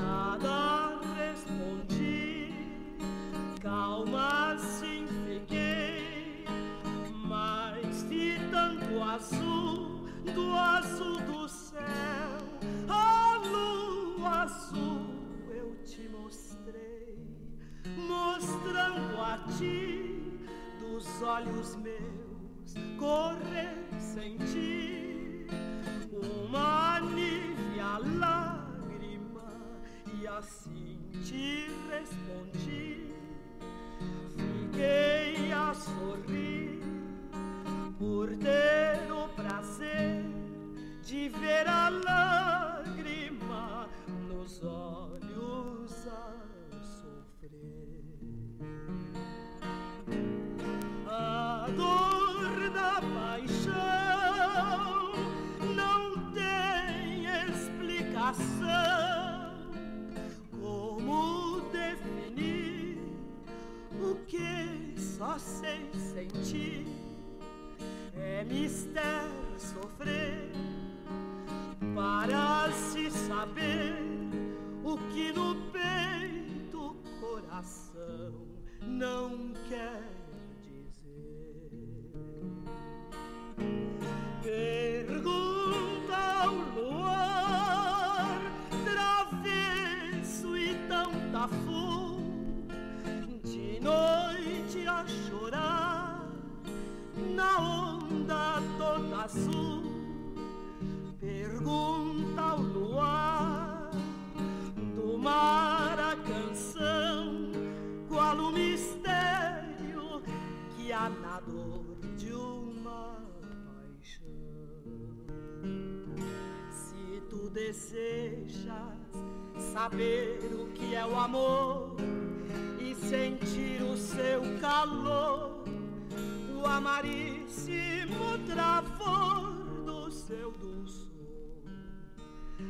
Nada respondi, calma sim fiquei, mas de tanto azul, do azul do céu, a lua azul eu te mostrei, mostrando a ti dos olhos meus correr sem ti. assim te respondi. mistério sofrer para se saber o que no peito o coração não quer. azul, pergunta ao luar do mar a canção, qual o mistério que há na dor de uma paixão. Se tu desejas saber o que é o amor e sentir o seu calor do amaríssimo travor do seu dulçor.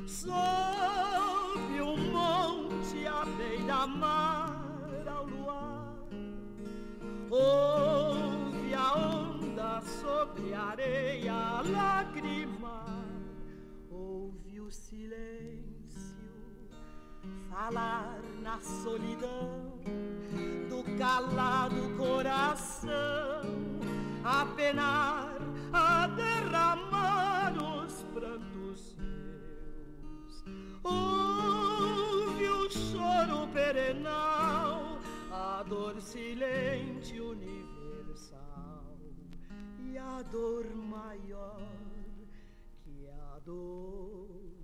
Sob um monte à beira-mar ao luar, ouve a onda sobre a areia lagrimar, ouve o silêncio falar na solidão do calado coração a penar, a derramar os prantos seus. Ouve o choro perenal, a dor silente universal e a dor maior que é a dor.